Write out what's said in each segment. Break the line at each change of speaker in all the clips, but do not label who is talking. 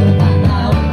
Bye.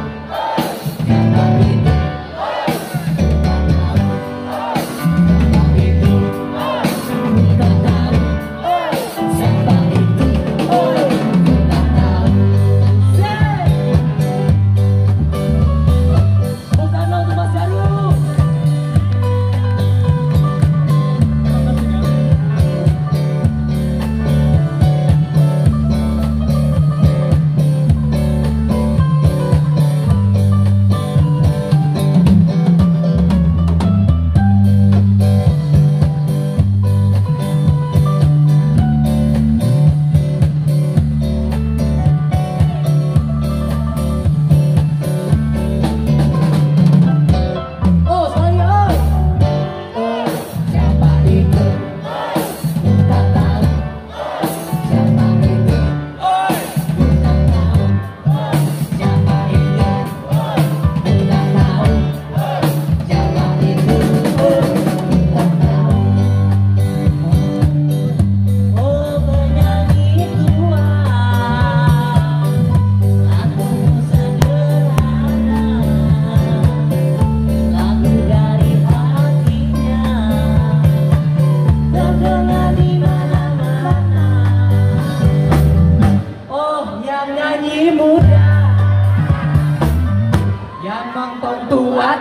muda yang mengkong tua.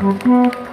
Mm-hmm.